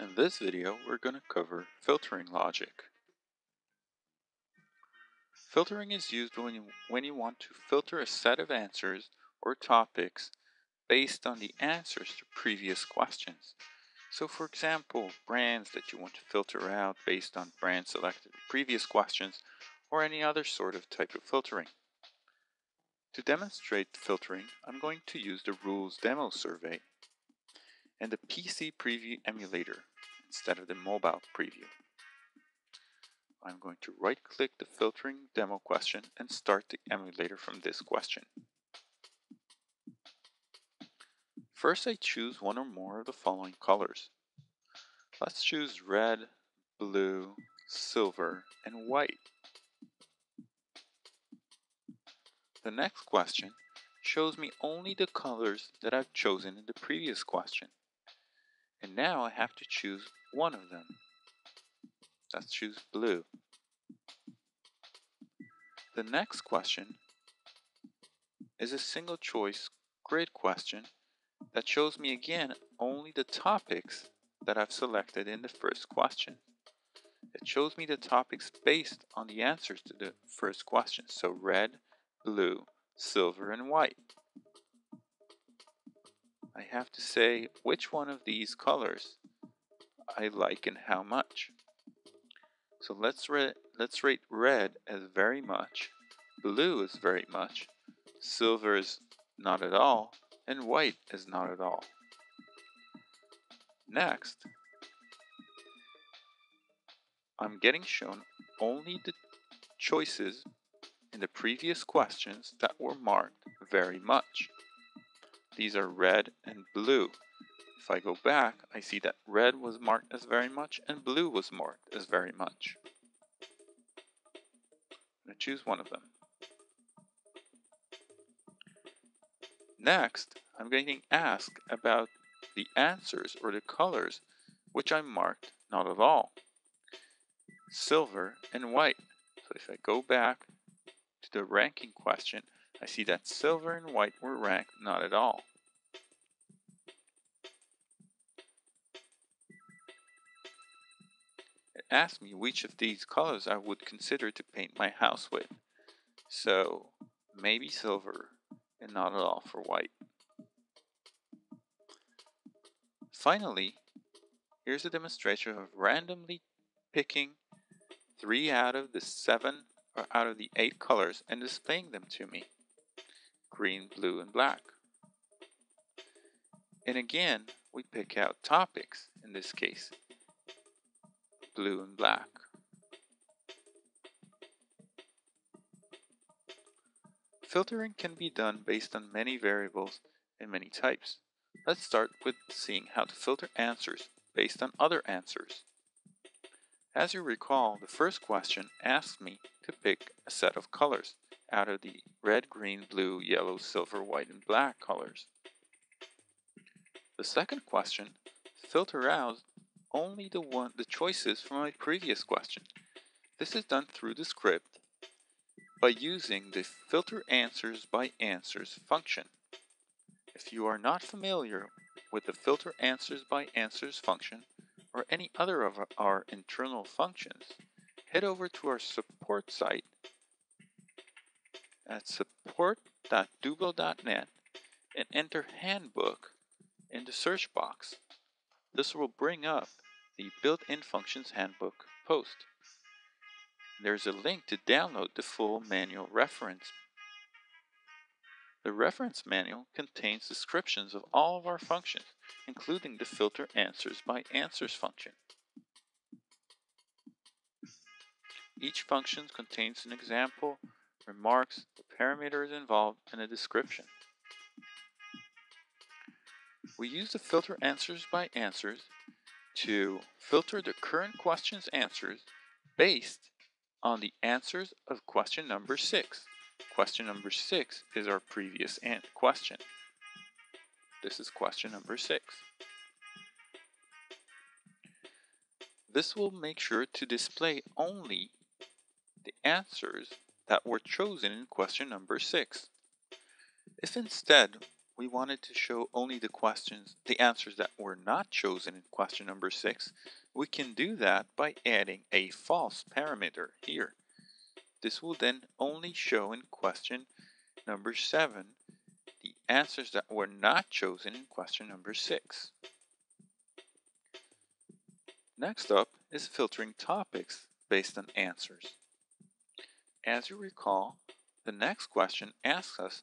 In this video, we're going to cover filtering logic. Filtering is used when you, when you want to filter a set of answers or topics based on the answers to previous questions. So for example, brands that you want to filter out based on brands selected in previous questions or any other sort of type of filtering. To demonstrate filtering, I'm going to use the rules demo survey and the PC preview emulator instead of the mobile preview. I'm going to right click the filtering demo question and start the emulator from this question. First I choose one or more of the following colors. Let's choose red, blue, silver, and white. The next question shows me only the colors that I've chosen in the previous question. And now I have to choose one of them. Let's choose blue. The next question is a single choice grid question that shows me again only the topics that I've selected in the first question. It shows me the topics based on the answers to the first question, so red, blue, silver, and white. Have to say which one of these colors I like and how much. So let's, let's rate red as very much, blue is very much, silver is not at all, and white is not at all. Next, I'm getting shown only the choices in the previous questions that were marked very much. These are red and blue. If I go back, I see that red was marked as very much and blue was marked as very much. I'm going to choose one of them. Next, I'm getting asked about the answers or the colors which I marked not at all. Silver and white. So if I go back to the ranking question, I see that silver and white were ranked not at all. It asked me which of these colors I would consider to paint my house with. So maybe silver and not at all for white. Finally, here's a demonstration of randomly picking three out of the seven or out of the eight colors and displaying them to me. Green, blue, and black. And again, we pick out topics, in this case, blue and black. Filtering can be done based on many variables and many types. Let's start with seeing how to filter answers based on other answers. As you recall, the first question asked me to pick a set of colors out of the red, green, blue, yellow, silver, white, and black colors. The second question filter out only the one the choices from my previous question. This is done through the script by using the filter answers by answers function. If you are not familiar with the filter answers by answers function or any other of our internal functions, head over to our support site at support.dooblo.net and enter handbook in the search box. This will bring up the built-in functions handbook post. There's a link to download the full manual reference the reference manual contains descriptions of all of our functions, including the filter answers by answers function. Each function contains an example, remarks, the parameters involved, and a description. We use the filter answers by answers to filter the current question's answers based on the answers of question number 6. Question number six is our previous question. This is question number six. This will make sure to display only the answers that were chosen in question number six. If instead we wanted to show only the questions, the answers that were not chosen in question number 6, we can do that by adding a false parameter here. This will then only show in question number 7 the answers that were not chosen in question number 6. Next up is filtering topics based on answers. As you recall, the next question asks us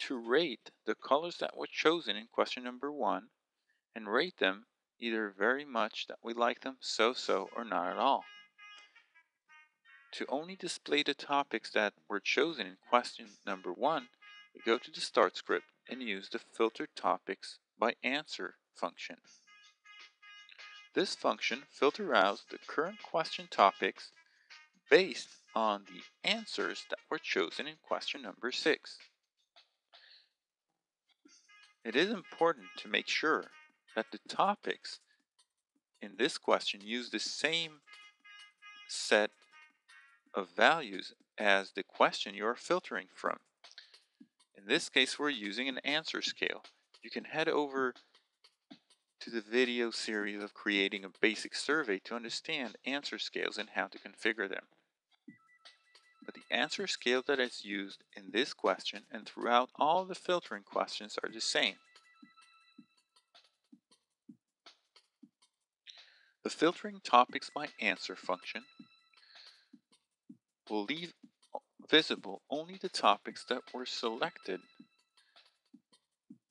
to rate the colors that were chosen in question number 1 and rate them either very much that we like them, so-so, or not at all. To only display the topics that were chosen in question number 1, we go to the start script and use the filter topics by answer function. This function filters out the current question topics based on the answers that were chosen in question number 6. It is important to make sure that the topics in this question use the same set of values as the question you are filtering from. In this case, we're using an answer scale. You can head over to the video series of creating a basic survey to understand answer scales and how to configure them. But the answer scale that is used in this question and throughout all the filtering questions are the same. The filtering topics by answer function will leave visible only the topics that were selected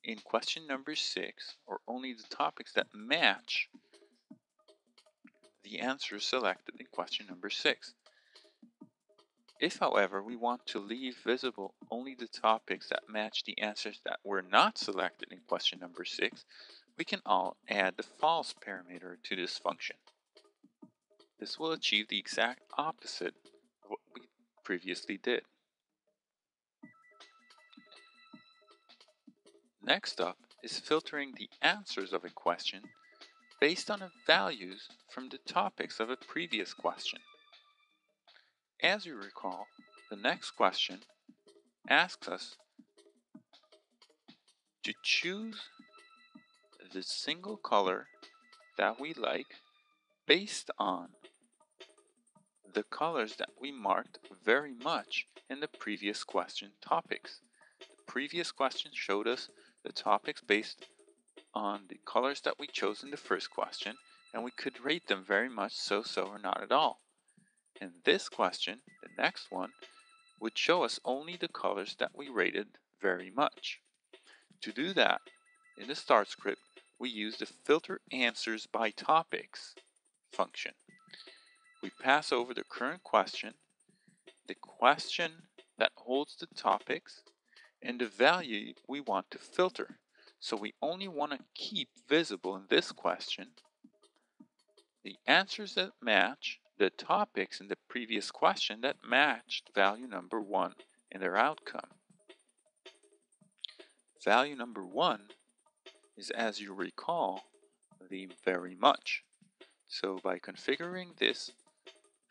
in question number 6 or only the topics that match the answers selected in question number 6. If, however, we want to leave visible only the topics that match the answers that were not selected in question number 6, we can all add the false parameter to this function. This will achieve the exact opposite of what we previously did. Next up is filtering the answers of a question based on the values from the topics of a previous question. As you recall, the next question asks us to choose the single color that we like based on the colors that we marked very much in the previous question topics. The previous question showed us the topics based on the colors that we chose in the first question and we could rate them very much so-so or not at all. In this question, the next one, would show us only the colors that we rated very much. To do that, in the start script, we use the filter answers by topics function. We pass over the current question, the question that holds the topics, and the value we want to filter. So we only want to keep visible in this question the answers that match the topics in the previous question that matched value number 1 in their outcome. Value number 1 is, as you recall, the very much. So by configuring this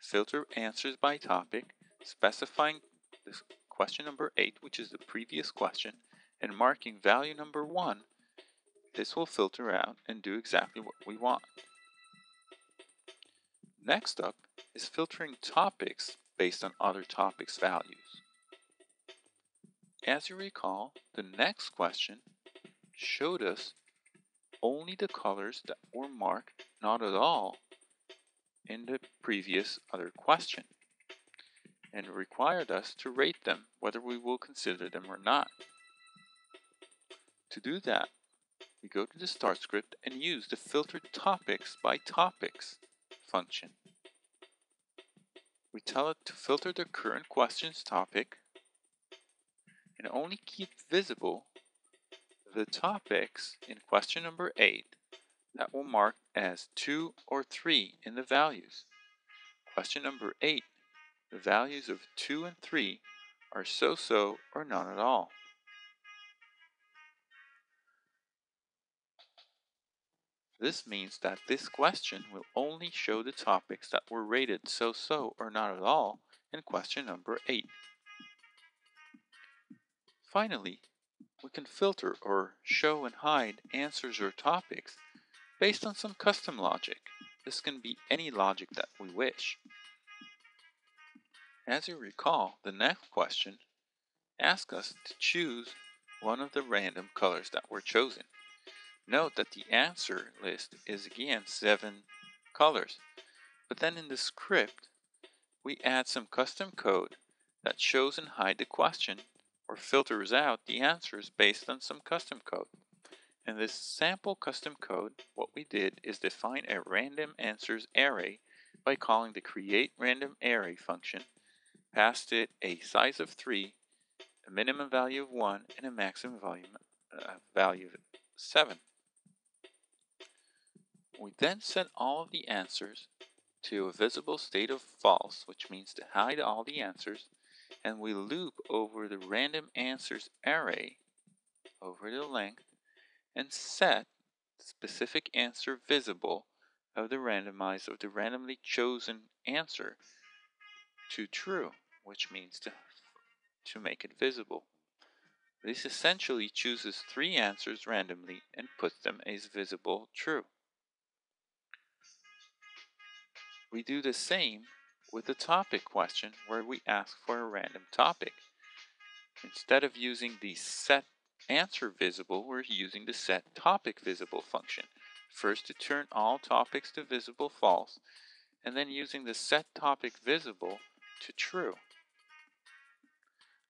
filter answers by topic, specifying this question number 8, which is the previous question, and marking value number 1, this will filter out and do exactly what we want. Next up is filtering topics based on other topics values. As you recall, the next question showed us only the colors that were marked not at all in the previous other question and required us to rate them whether we will consider them or not. To do that, we go to the start script and use the filter topics by topics function. We tell it to filter the current questions topic and only keep visible the topics in question number 8 that will mark as 2 or 3 in the values. Question number 8, the values of 2 and 3 are so-so or none at all. This means that this question will only show the topics that were rated so-so or not at all in question number 8. Finally, we can filter or show and hide answers or topics based on some custom logic. This can be any logic that we wish. As you recall, the next question asks us to choose one of the random colors that were chosen. Note that the answer list is again seven colors, but then in the script, we add some custom code that shows and hides the question or filters out the answers based on some custom code. In this sample custom code, what we did is define a random answers array by calling the create random array function, passed it a size of 3, a minimum value of 1, and a maximum value, uh, value of 7. We then set all of the answers to a visible state of false, which means to hide all the answers, and we loop over the random answers array over the length and set the specific answer visible of the randomized of the randomly chosen answer to true, which means to, to make it visible. This essentially chooses three answers randomly and puts them as visible true. We do the same with the topic question where we ask for a random topic. Instead of using the set answer visible, we're using the set topic visible function. First to turn all topics to visible false, and then using the set topic visible to true.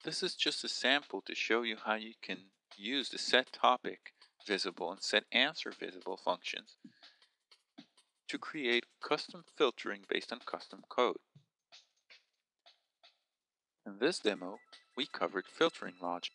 This is just a sample to show you how you can use the set topic visible and set answer visible functions to create custom filtering based on custom code. In this demo, we covered filtering logic.